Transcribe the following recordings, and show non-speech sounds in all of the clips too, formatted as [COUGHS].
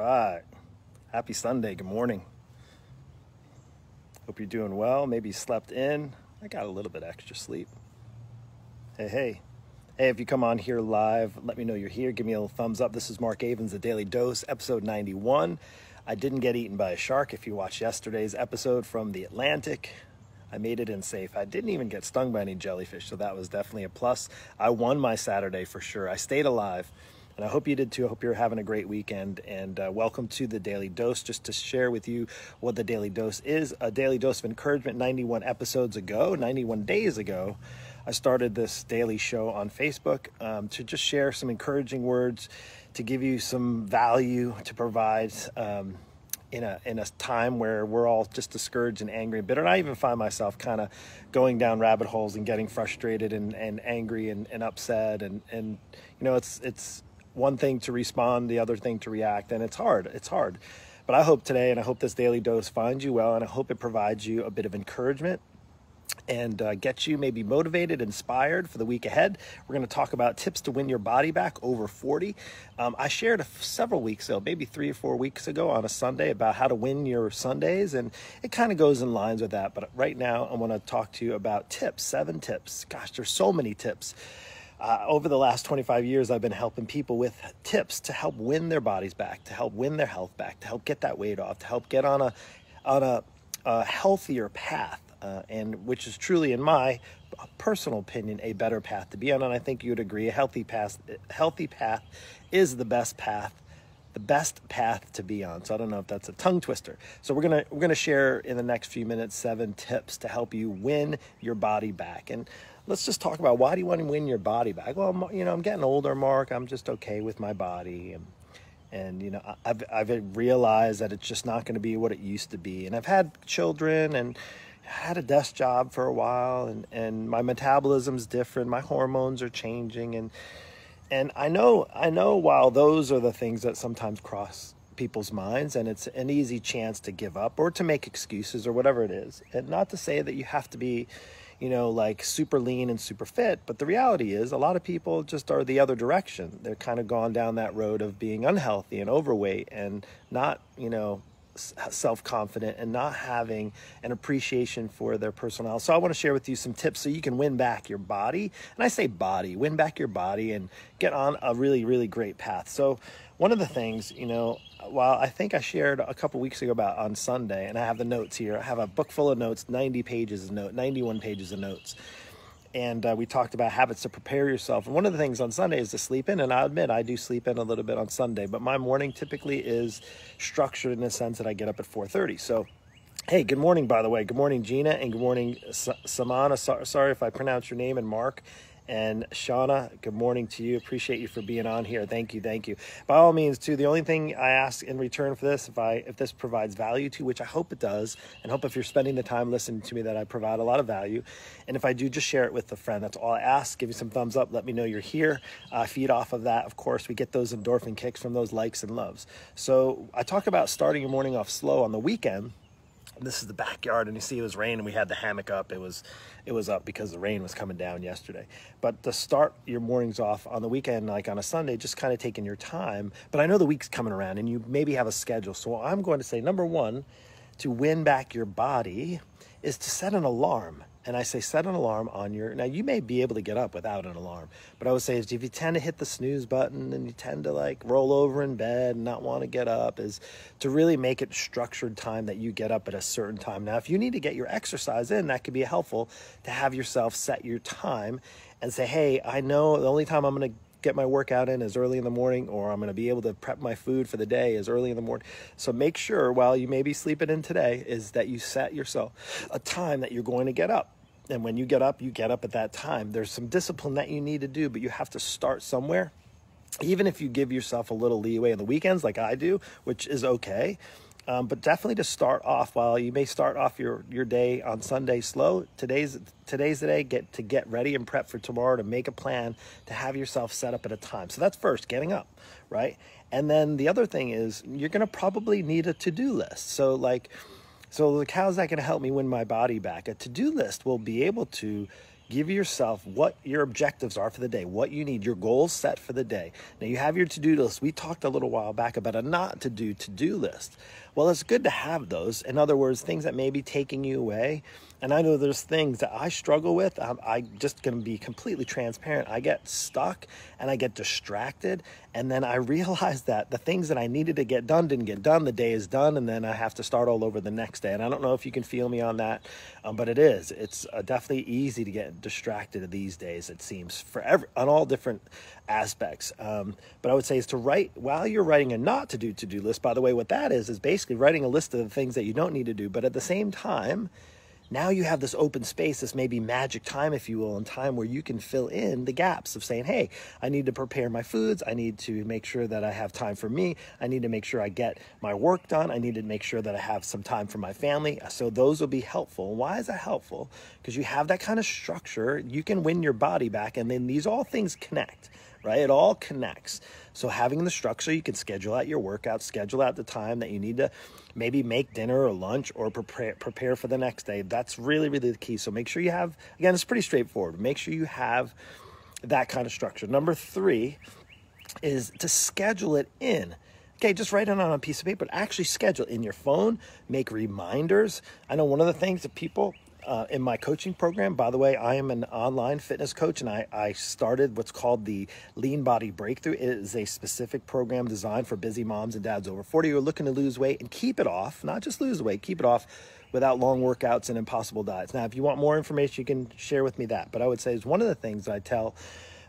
right. Happy Sunday. Good morning. Hope you're doing well. Maybe slept in. I got a little bit extra sleep. Hey, hey. Hey, if you come on here live, let me know you're here. Give me a little thumbs up. This is Mark Avens, The Daily Dose, episode 91. I didn't get eaten by a shark. If you watched yesterday's episode from the Atlantic, I made it in safe. I didn't even get stung by any jellyfish, so that was definitely a plus. I won my Saturday for sure. I stayed alive. And I hope you did too. I hope you're having a great weekend. And uh, welcome to the Daily Dose. Just to share with you what the Daily Dose is a daily dose of encouragement 91 episodes ago, 91 days ago. I started this daily show on Facebook um, to just share some encouraging words, to give you some value, to provide. Um, in a in a time where we're all just discouraged and angry and bitter. And I even find myself kind of going down rabbit holes and getting frustrated and, and angry and, and upset and, and you know it's it's one thing to respond, the other thing to react, and it's hard. It's hard. But I hope today, and I hope this daily dose finds you well, and I hope it provides you a bit of encouragement and uh, get you maybe motivated, inspired for the week ahead. We're going to talk about tips to win your body back over 40. Um, I shared several weeks ago, maybe three or four weeks ago on a Sunday about how to win your Sundays, and it kind of goes in lines with that. But right now, I want to talk to you about tips, seven tips. Gosh, there's so many tips. Uh, over the last 25 years, I've been helping people with tips to help win their bodies back, to help win their health back, to help get that weight off, to help get on a on a, a healthier path, uh, and which is truly, in my personal opinion, a better path to be on. And I think you'd agree, a healthy path, healthy path, is the best path the best path to be on. So I don't know if that's a tongue twister. So we're gonna we're gonna share in the next few minutes seven tips to help you win your body back. And let's just talk about why do you want to win your body back? Well, you know, I'm getting older, Mark. I'm just okay with my body. And, and you know, I've, I've realized that it's just not going to be what it used to be. And I've had children and had a desk job for a while and, and my metabolism's different. My hormones are changing. And, and I know, I know while those are the things that sometimes cross people's minds and it's an easy chance to give up or to make excuses or whatever it is. And not to say that you have to be, you know, like super lean and super fit. But the reality is, a lot of people just are the other direction. They're kind of gone down that road of being unhealthy and overweight and not, you know, self confident and not having an appreciation for their personal health. So I want to share with you some tips so you can win back your body. And I say body, win back your body and get on a really, really great path. So one of the things, you know, while I think I shared a couple weeks ago about on Sunday, and I have the notes here. I have a book full of notes, 90 pages of notes, 91 pages of notes. And uh, we talked about habits to prepare yourself. And one of the things on Sunday is to sleep in. And I admit I do sleep in a little bit on Sunday, but my morning typically is structured in the sense that I get up at 4:30. So Hey, good morning, by the way. Good morning, Gina, and good morning, Samana. sorry if I pronounce your name, and Mark. And Shauna, good morning to you. Appreciate you for being on here. Thank you, thank you. By all means, too, the only thing I ask in return for this, if I if this provides value to, which I hope it does, and hope if you're spending the time listening to me that I provide a lot of value, and if I do, just share it with a friend. That's all I ask. Give me some thumbs up. Let me know you're here. Uh, feed off of that. Of course, we get those endorphin kicks from those likes and loves. So I talk about starting your morning off slow on the weekend this is the backyard and you see it was rain and we had the hammock up. It was it was up because the rain was coming down yesterday. But to start your mornings off on the weekend like on a sunday just kind of taking your time. But i know the week's coming around and you maybe have a schedule. So i'm going to say number one to win back your body is to set an alarm and I say set an alarm on your. Now you may be able to get up without an alarm, but I would say if you tend to hit the snooze button and you tend to like roll over in bed and not want to get up, is to really make it structured time that you get up at a certain time. Now, if you need to get your exercise in, that could be helpful to have yourself set your time and say, hey, I know the only time I'm going to get my workout in as early in the morning or I'm going to be able to prep my food for the day as early in the morning. So make sure while you may be sleeping in today is that you set yourself a time that you're going to get up. And when you get up, you get up at that time. There's some discipline that you need to do, but you have to start somewhere. Even if you give yourself a little leeway on the weekends, like I do, which is okay, um, but definitely to start off, while you may start off your, your day on Sunday slow, today's today's the day get to get ready and prep for tomorrow to make a plan to have yourself set up at a time. So that's first, getting up, right? And then the other thing is you're gonna probably need a to-do list. So like, so like how's that gonna help me win my body back? A to-do list will be able to Give yourself what your objectives are for the day, what you need, your goals set for the day. Now, you have your to do list. We talked a little while back about a not to do to do list. Well, it's good to have those. In other words, things that may be taking you away. And I know there's things that I struggle with. I'm, I just going to be completely transparent. I get stuck and I get distracted. And then I [LAUGHS] realize that the things that I needed to get done didn't get done. The day is done. And then I have to start all over the next day. And I don't know if you can feel me on that, um, but it is. It's uh, definitely easy to get distracted these days, it seems, for every, on all different aspects. Um, but I would say is to write while you're writing a not to do to do list. By the way, what that is, is basically writing a list of the things that you don't need to do. But at the same time, now you have this open space, this maybe magic time, if you will, and time where you can fill in the gaps of saying, hey, I need to prepare my foods. I need to make sure that I have time for me. I need to make sure I get my work done. I need to make sure that I have some time for my family. So those will be helpful. Why is that helpful? Because you have that kind of structure. You can win your body back, and then these all things connect right? It all connects. So having the structure, you can schedule out your workout, schedule out the time that you need to maybe make dinner or lunch or prepare prepare for the next day. That's really really the key. So make sure you have again, it's pretty straightforward. Make sure you have that kind of structure. Number 3 is to schedule it in. Okay, just write it on a piece of paper, but actually schedule in your phone, make reminders. I know one of the things that people uh, in my coaching program. By the way, I am an online fitness coach and I, I started what's called the Lean Body Breakthrough. It is a specific program designed for busy moms and dads over 40 who are looking to lose weight and keep it off, not just lose weight, keep it off without long workouts and impossible diets. Now, if you want more information, you can share with me that. But I would say is one of the things I tell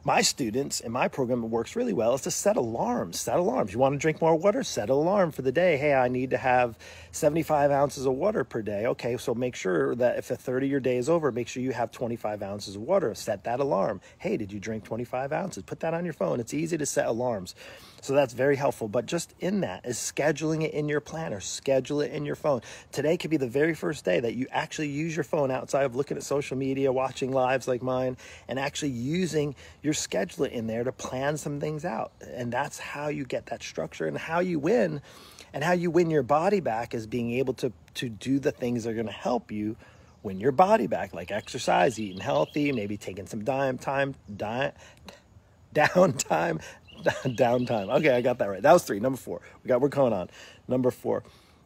my students in my program, it works really well, is to set alarms. Set alarms. You want to drink more water? Set an alarm for the day. Hey, I need to have 75 ounces of water per day. Okay, so make sure that if a 30 year day is over, make sure you have 25 ounces of water. Set that alarm. Hey, did you drink 25 ounces? Put that on your phone. It's easy to set alarms. So that's very helpful. But just in that is scheduling it in your planner, schedule it in your phone. Today could be the very first day that you actually use your phone outside of looking at social media, watching lives like mine, and actually using your schedule in there to plan some things out. And that's how you get that structure and how you win. And how you win your body back is being able to, to do the things that are going to help you win your body back, like exercise, eating healthy, maybe taking some dime time, diet, [LAUGHS] downtime, [LAUGHS] downtime. Okay, I got that right. That was three. Number four. We got we're going on. Number four.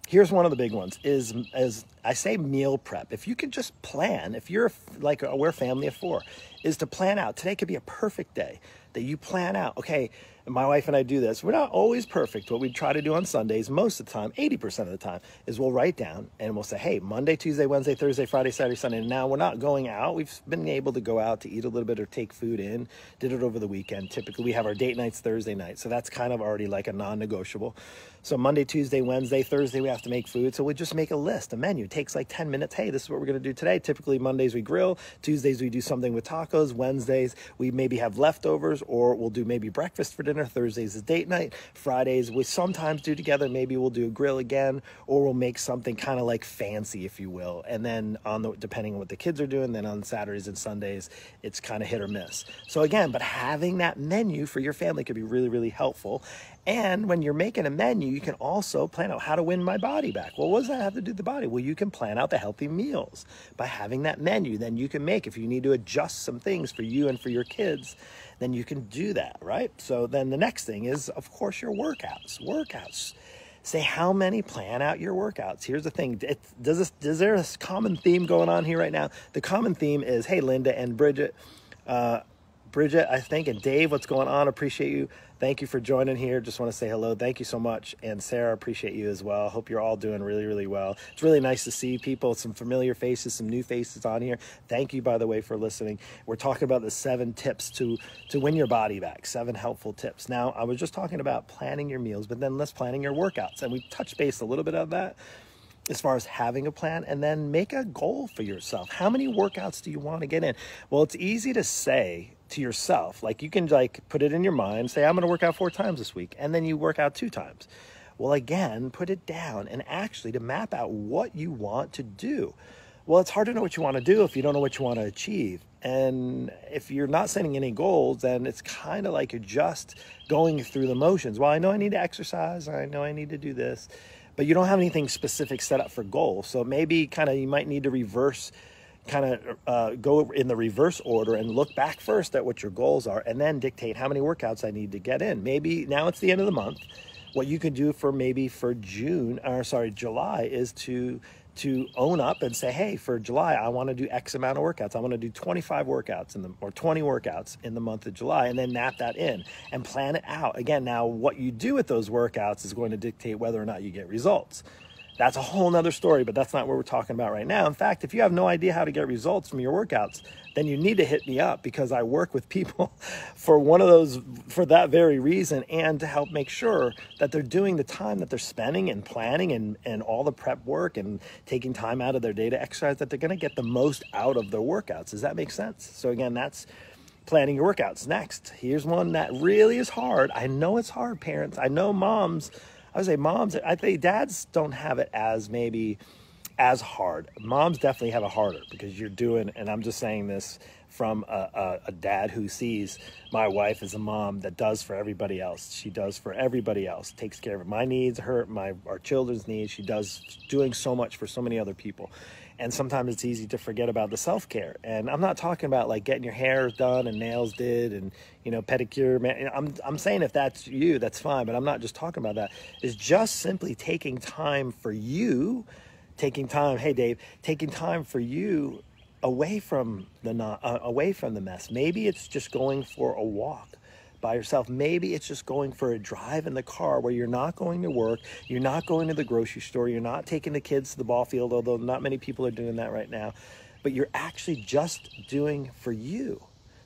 Here's one of the big ones. Is as I say, meal prep. If you could just plan, if you're like a, we're a family of four, is to plan out. Today could be a perfect day that you plan out. Okay, my wife and I do this. We're not always perfect. What we try to do on Sundays, most of the time, 80% of the time, is we'll write down and we'll say, hey, Monday, Tuesday, Wednesday, Thursday, Friday, Saturday, Sunday. And now we're not going out. We've been able to go out to eat a little bit or take food in. Did it over the weekend. Typically, we have our date nights Thursday night. So that's kind of already like a non negotiable. So Monday, Tuesday, Wednesday, Thursday, we have to make food. So we just make a list, a menu. It takes like 10 minutes. Hey, this is what we're going to do today. Typically, Mondays we grill. Tuesdays we do something with tacos. Wednesdays we maybe have leftovers or we'll do maybe breakfast for dinner. Thursdays is date night. Fridays we sometimes do together. Maybe we'll do a grill again or we'll make something kind of like fancy, if you will. And then on the, depending on what the kids are doing, then on Saturdays and Sundays, it's kind of hit or miss. So again, but having that menu for your family could be really, really helpful. And when you're making a menu, you can also plan out how to win my body back. Well, what does that have to do with the body? Well, you can plan out the healthy meals by having that menu. Then you can make, if you need to adjust some things for you and for your kids, then you can do that, right? So then the next thing is, of course, your workouts. Workouts. Say how many, plan out your workouts. Here's the thing. It, does this, is there a common theme going on here right now? The common theme is, hey, Linda and Bridget, uh, Bridget, I think, and Dave, what's going on? Appreciate you. Thank you for joining here. Just want to say hello. Thank you so much. And Sarah, appreciate you as well. Hope you're all doing really, really well. It's really nice to see people, some familiar faces, some new faces on here. Thank you, by the way, for listening. We're talking about the seven tips to, to win your body back, seven helpful tips. Now, I was just talking about planning your meals, but then let's planning your workouts. And we touched base a little bit of that as far as having a plan and then make a goal for yourself. How many workouts do you want to get in? Well, it's easy to say to yourself. Like you can like put it in your mind, say I'm going to work out 4 times this week and then you work out 2 times. Well, again, put it down and actually to map out what you want to do. Well, it's hard to know what you want to do if you don't know what you want to achieve. And if you're not setting any goals, then it's kind of like you're just going through the motions. Well, I know I need to exercise, I know I need to do this but you don't have anything specific set up for goals. So maybe kind of you might need to reverse kind of uh, go in the reverse order and look back first at what your goals are and then dictate how many workouts I need to get in. Maybe now it's the end of the month. What you can do for maybe for June or sorry, July is to to own up and say, hey, for July, I want to do X amount of workouts. I want to do 25 workouts in the or 20 workouts in the month of July, and then map that in and plan it out. Again, now what you do with those workouts is going to dictate whether or not you get results. That's a whole nother story, but that's not what we're talking about right now. In fact, if you have no idea how to get results from your workouts, then you need to hit me up because I work with people [LAUGHS] for one of those, for that very reason, and to help make sure that they're doing the time that they're spending and planning and, and all the prep work and taking time out of their day to exercise, that they're going to get the most out of their workouts. Does that make sense? So, again, that's planning your workouts. Next, here's one that really is hard. I know it's hard, parents. I know moms I would say moms, I think dads don't have it as maybe as hard. Moms definitely have it harder because you're doing, and I'm just saying this from a, a, a, dad who sees my wife as a mom that does for everybody else. She does for everybody else, takes care of my needs, her, my, our children's needs. She does doing so much for so many other people and sometimes it's easy to forget about the self-care. And i'm not talking about like getting your hair done and nails did and you know pedicure man i'm, I'm saying if that's you that's fine but i'm not just talking about that. Is just simply taking time for you taking time hey dave taking time for you away from the not uh, away from the mess. Maybe it's just going for a walk by yourself. Maybe it's just going for a drive in the car where you're not going to work, you're not going to the grocery store, you're not taking the kids to the ball field, although not many people are doing that right now, but you're actually just doing for you.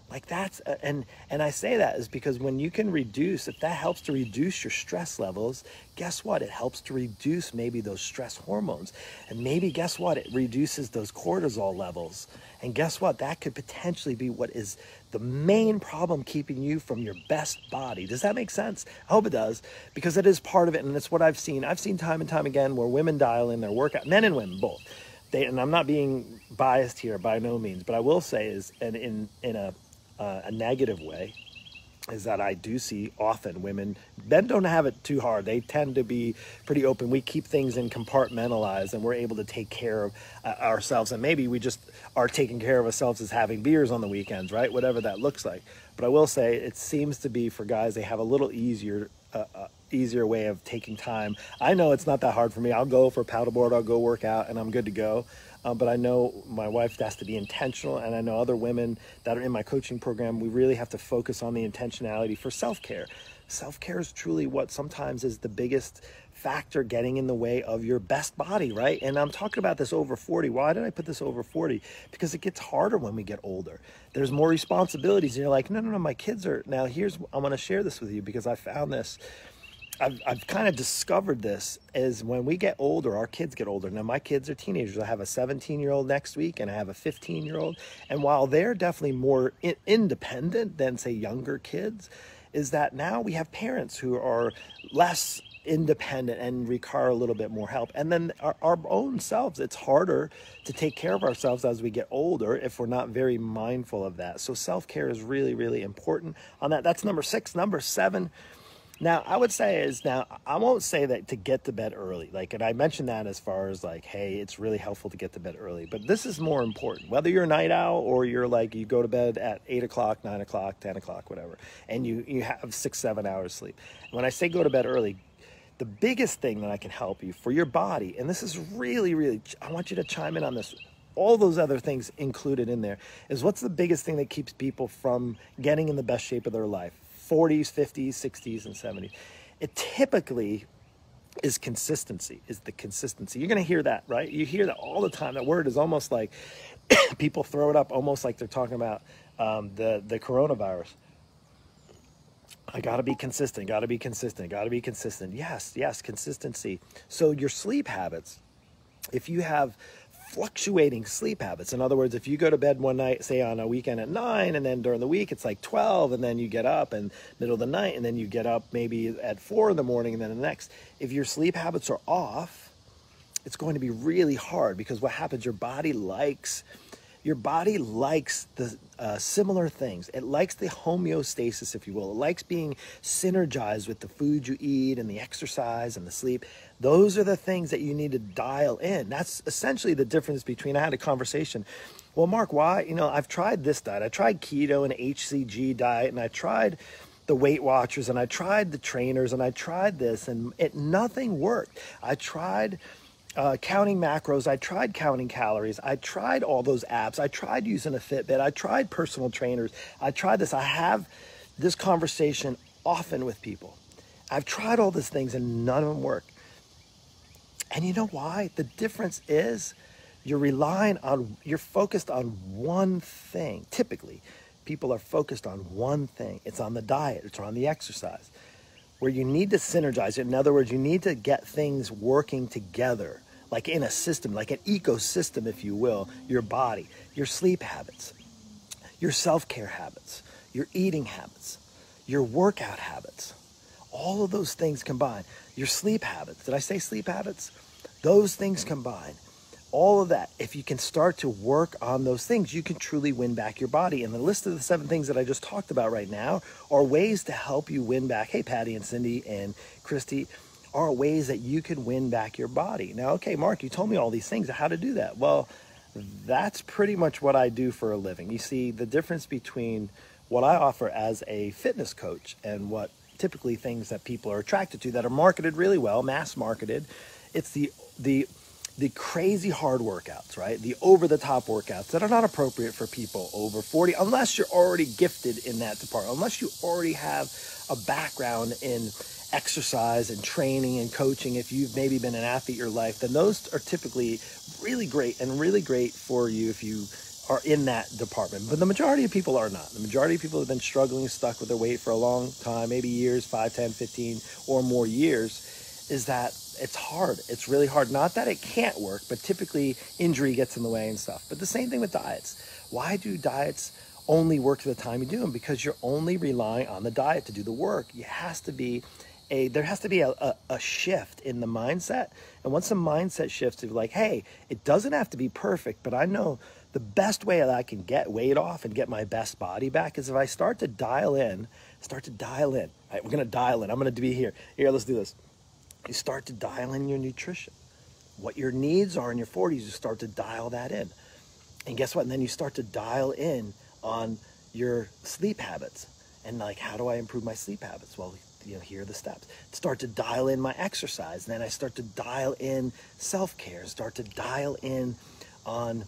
Like that's uh, and and I say that is because when you can reduce if that helps to reduce your stress levels, guess what? It helps to reduce maybe those stress hormones. And maybe guess what? It reduces those cortisol levels. And guess what? That could potentially be what is the main problem keeping you from your best body. Does that make sense? I hope it does because it is part of it and it's what I've seen. I've seen time and time again where women dial in their workout, men and women both. They, and I'm not being biased here by no means, but I will say is and in in a uh, a negative way is that I do see often women, men don't have it too hard. They tend to be pretty open. We keep things in compartmentalized and we're able to take care of uh, ourselves. And maybe we just are taking care of ourselves as having beers on the weekends, right? Whatever that looks like. But I will say it seems to be for guys, they have a little easier, uh, uh, easier way of taking time. I know it's not that hard for me. I'll go for paddleboard, I'll go work out and I'm good to go. Um, but I know my wife has to be intentional, and I know other women that are in my coaching program, we really have to focus on the intentionality for self care. Self care is truly what sometimes is the biggest factor getting in the way of your best body, right? And I'm talking about this over 40. Why did I put this over 40? Because it gets harder when we get older. There's more responsibilities, and you're like, no, no, no, my kids are. Now, here's, I'm to share this with you because I found this I've, I've kind of discovered this is when we get older, our kids get older. Now, my kids are teenagers. I have a 17 year old next week and I have a 15 year old. And while they're definitely more in- independent than, say, younger kids, is that now we have parents who are less independent and require a little bit more help. And then our, our, own selves, it's harder to take care of ourselves as we get older if we're not very mindful of that. So self care is really, really important on that. That's number six. Number seven now, I would say is now I won't say that to get to bed early. Like, and I mentioned that as far as like, hey, it's really helpful to get to bed early. But this is more important. Whether you're a night owl or you're like you go to bed at eight o'clock, nine o'clock, ten o'clock, whatever, and you you have six, seven hours sleep. When I say go to bed early, the biggest thing that I can help you for your body, and this is really, really, I want you to chime in on this all those other things included in there is what's the biggest thing that keeps people from getting in the best shape of their life 40s, 50s, 60s, and 70s. It typically is consistency, is the consistency. You're going to hear that, right? You hear that all the time. That word is almost like [COUGHS] people throw it up almost like they're talking about um, the, the coronavirus. I got to be consistent, got to be consistent, got to be consistent. Yes, yes, consistency. So, your sleep habits, if you have fluctuating sleep habits. In other words, if you go to bed one night, say on a weekend at nine, and then during the week it's like 12, and then you get up in middle of the night, and then you get up maybe at four in the morning, and then the next. If your sleep habits are off, it's going to be really hard because what happens, your body likes Your body likes the uh, similar things. It likes the homeostasis, if you will. It likes being synergized with the food you eat and the exercise and the sleep. Those are the things that you need to dial in. That's essentially the difference between. I had a conversation. Well, Mark, why? You know, I've tried this diet. I tried keto and HCG diet, and I tried the Weight Watchers, and I tried the trainers, and I tried this, and it nothing worked. I tried uh, counting macros. I tried counting calories. I tried all those apps. I tried using a Fitbit. I tried personal trainers. I tried this. I have this conversation often with people. I've tried all these things and none of them work. And you know why? The difference is you're relying on, you're focused on one thing. Typically, people are focused on one thing it's on the diet, it's on the exercise where you need to synergize it. In other words, you need to get things working together, like in a system, like an ecosystem, if you will, your body, your sleep habits, your self care habits, your eating habits, your workout habits. All of those things combined. Your sleep habits. Did I say sleep habits? Those things combined all of that, if you can start to work on those things, you can truly win back your body. And the list of the seven things that I just talked about right now are ways to help you win back. Hey, Patty and Cindy and Christy are ways that you can win back your body. Now, okay, Mark, you told me all these things. How to do that? Well, that's pretty much what I do for a living. You see, the difference between what I offer as a fitness coach and what typically things that people are attracted to that are marketed really well, mass marketed, it's the the the crazy hard workouts, right? The over the top workouts that are not appropriate for people over 40, unless you're already gifted in that department, unless you already have a background in exercise and training and coaching. If you've maybe been an athlete your life, then those are typically really great and really great for you if you are in that department. But the majority of people are not. The majority of people have been struggling, stuck with their weight for a long time, maybe years, 5, 10, 15 or more years, is that it's hard. It's really hard. Not that it can't work, but typically injury gets in the way and stuff. But the same thing with diets. Why do diets only work the time you do them? Because you're only relying on the diet to do the work. You has to be a there has to be a, a, a shift in the mindset. And once the mindset shifts to like, hey, it doesn't have to be perfect, but I know the best way that I can get weight off and get my best body back is if I start to dial in, start to dial in. All right, we're gonna dial in. I'm gonna be here. Here, let's do this you start to dial in your nutrition. What your needs are in your 40s, you start to dial that in. And guess what? And then you start to dial in on your sleep habits. And like, how do I improve my sleep habits? Well, you know, here are the steps. Start to dial in my exercise. And then I start to dial in self care, start to dial in on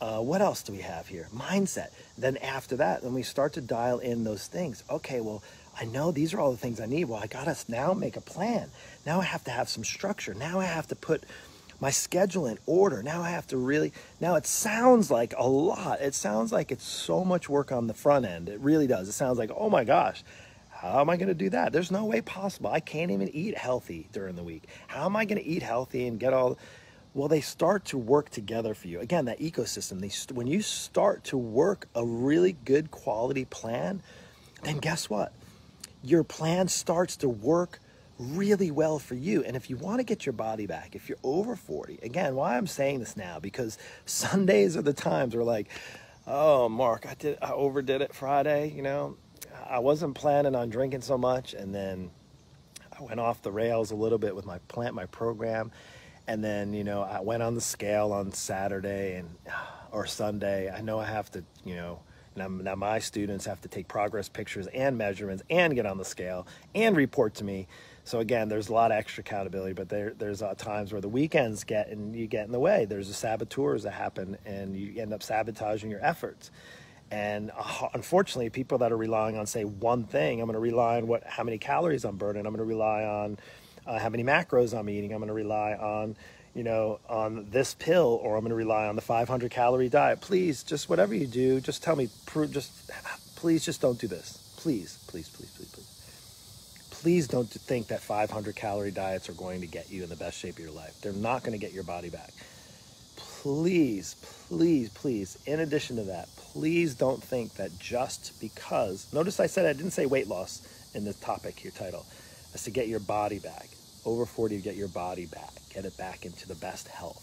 uh, what else do we have here? Mindset. Then after that, then we start to dial in those things. Okay, well, I know these are all the things I need. Well, I got to now make a plan. Now I have to have some structure. Now I have to put my schedule in order. Now I have to really, now it sounds like a lot. It sounds like it's so much work on the front end. It really does. It sounds like, oh my gosh, how am I going to do that? There's no way possible. I can't even eat healthy during the week. How am I going to eat healthy and get all, well, they start to work together for you. Again, that ecosystem, they, when you start to work a really good quality plan, then guess what? Your plan starts to work really well for you. And if you want to get your body back, if you're over 40, again, why I'm saying this now, because [LAUGHS] Sundays are the times where like, oh, Mark, I did, I overdid it Friday, you know, I wasn't planning on drinking so much. And then I went off the rails a little bit with my plant, my program. And then, you know, I went on the scale on Saturday and, [SIGHS] or Sunday. I know I have to, you know, now, now my students have to take progress pictures and measurements and get on the scale and report to me. So again, there's a lot of extra accountability, but there, there's uh, times where the weekends get and you get in the way. There's the saboteurs that happen, and you end up sabotaging your efforts. And uh, unfortunately, people that are relying on say one thing, I'm going to rely on what how many calories I'm burning. I'm going to rely on uh, how many macros I'm eating. I'm going to rely on you know, on this pill or I'm going to rely on the 500 calorie diet. Please, just whatever you do, just tell me, just please just don't do this. Please, please, please, please, please. Please don't think that 500 calorie diets are going to get you in the best shape of your life. They're not going to get your body back. Please, please, please, in addition to that, please don't think that just because, notice I said I didn't say weight loss in the topic your title, as to get your body back over 40 to get your body back, get it back into the best health.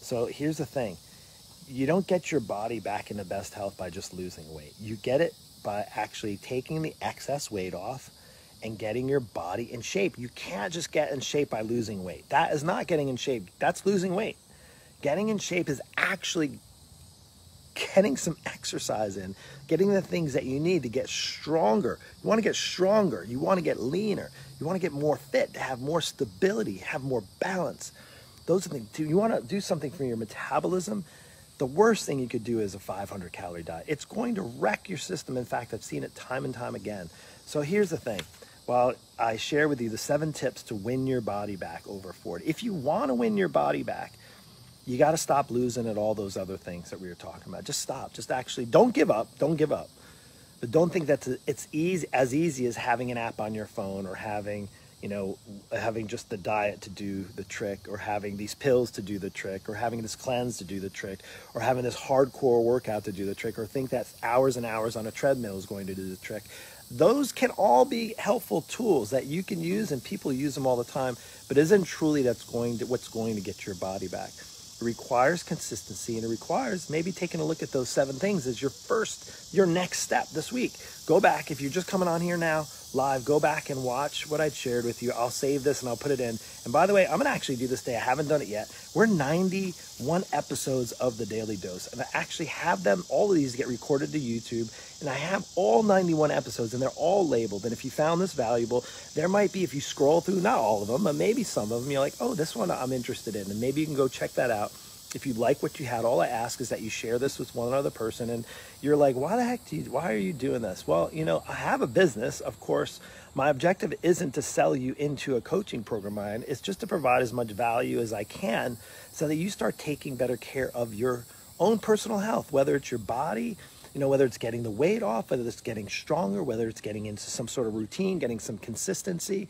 So here's the thing you don't get your body back into best health by just losing weight. You get it by actually taking the excess weight off and getting your body in shape. You can't just get in shape by losing weight. That is not getting in shape. That's losing weight. Getting in shape is actually getting some exercise in, getting the things that you need to get stronger. You want to get stronger. You want to get leaner. You want to get more fit, to have more stability, have more balance. Those are the things. You want to do something for your metabolism. The worst thing you could do is a 500 calorie diet. It's going to wreck your system. In fact, I've seen it time and time again. So here's the thing. While I share with you the seven tips to win your body back over 40, if you want to win your body back, you got to stop losing at all those other things that we were talking about. Just stop. Just actually don't give up. Don't give up. But don't think that it's easy as easy as having an app on your phone or having, you know, having just the diet to do the trick or having these pills to do the trick or having this cleanse to do the trick or having this hardcore workout to do the trick or think that hours and hours on a treadmill is going to do the trick. Those can all be helpful tools that you can use and people use them all the time, but isn't truly that's going to what's going to get your body back. It requires consistency and it requires maybe taking a look at those seven things as your first, your next step this week. Go back, if you're just coming on here now, live, go back and watch what I shared with you. I'll save this and I'll put it in. And by the way, I'm going to actually do this day. I haven't done it yet. We're 91 episodes of the Daily Dose, and I actually have them, all of these get recorded to YouTube, and I have all 91 episodes, and they're all labeled. And if you found this valuable, there might be, if you scroll through, not all of them, but maybe some of them, you're like, oh, this one I'm interested in, and maybe you can go check that out if you like what you had, all I ask is that you share this with one other person. And you're like, why the heck do you, why are you doing this? Well, you know, I have a business. Of course, my objective isn't to sell you into a coaching program, mine. It's just to provide as much value as I can so that you start taking better care of your own personal health, whether it's your body, you know, whether it's getting the weight off, whether it's getting stronger, whether it's getting into some sort of routine, getting some consistency.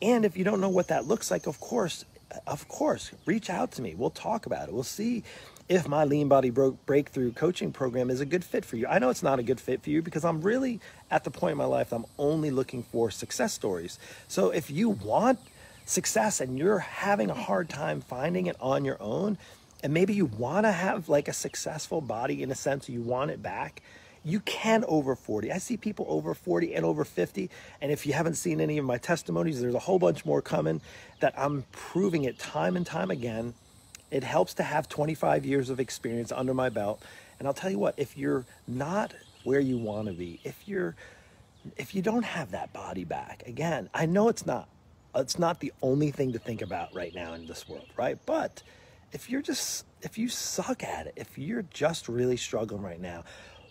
And if you don't know what that looks like, of course, of course, reach out to me. We'll talk about it. We'll see if my lean body breakthrough coaching program is a good fit for you. I know it's not a good fit for you because I'm really at the point in my life I'm only looking for success stories. So if you want success and you're having a hard time finding it on your own, and maybe you want to have like a successful body in a sense, you want it back you can over 40. I see people over 40 and over 50. And if you haven't seen any of my testimonies, there's a whole bunch more coming that I'm proving it time and time again. It helps to have 25 years of experience under my belt. And I'll tell you what, if you're not where you want to be, if you're if you don't have that body back, again, I know it's not it's not the only thing to think about right now in this world, right? But if you're just if you suck at it, if you're just really struggling right now,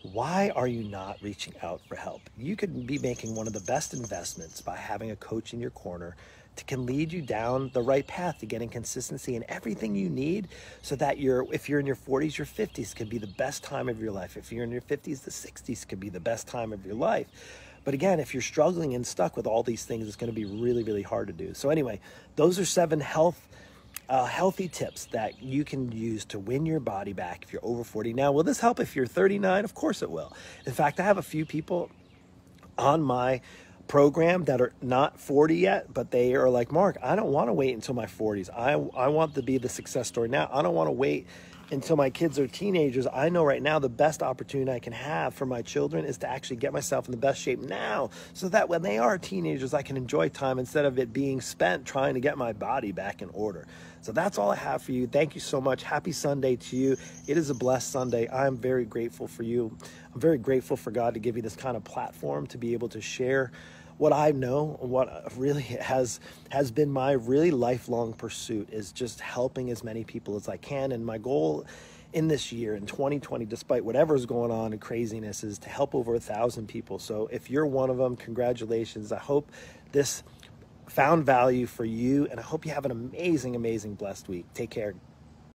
why are you not reaching out for help? You could be making one of the best investments by having a coach in your corner to can lead you down the right path to getting consistency and everything you need so that you're if you're in your 40s your 50s could be the best time of your life. If you're in your 50s the 60s could be the best time of your life. But again if you're struggling and stuck with all these things it's going to be really really hard to do. So anyway those are seven health uh, healthy tips that you can use to win your body back if you're over 40. Now, will this help if you're 39? Of course it will. In fact, I have a few people on my program that are not 40 yet, but they are like, Mark, I don't want to wait until my 40s. I, I want to be the success story now. I don't want to wait until my kids are teenagers. I know right now the best opportunity I can have for my children is to actually get myself in the best shape now so that when they are teenagers, I can enjoy time instead of it being spent trying to get my body back in order. So that's all I have for you. Thank you so much. Happy Sunday to you. It is a blessed Sunday. I'm very grateful for you. I'm very grateful for God to give you this kind of platform to be able to share what I know, what really [LAUGHS] has has been my really lifelong pursuit is just helping as many people as I can. And my goal in this year in 2020, despite whatever's going on and craziness, is to help over a thousand people. So if you're one of them, congratulations. I hope this found value for you, and I hope you have an amazing, amazing, blessed week. Take care.